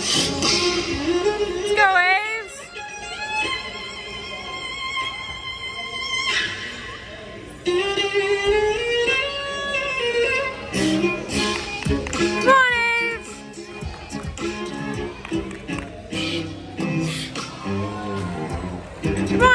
Let's go, Aves. Come on, Aves. Come on.